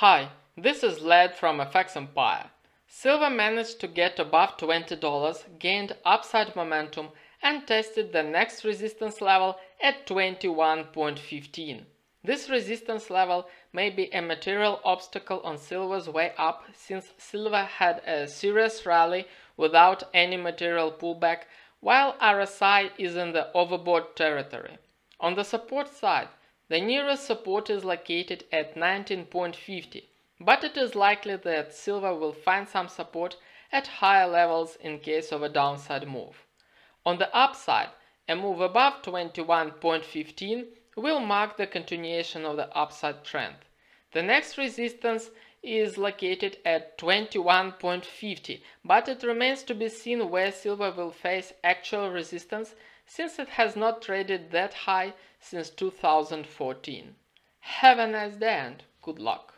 Hi, this is Led from FX Empire. Silver managed to get above $20, gained upside momentum, and tested the next resistance level at 21.15. This resistance level may be a material obstacle on silver's way up since silver had a serious rally without any material pullback while RSI is in the overbought territory. On the support side, the nearest support is located at 19.50, but it is likely that silver will find some support at higher levels in case of a downside move. On the upside, a move above 21.15 will mark the continuation of the upside trend. The next resistance is located at 21.50, but it remains to be seen where silver will face actual resistance since it has not traded that high since 2014. Have a nice day and good luck!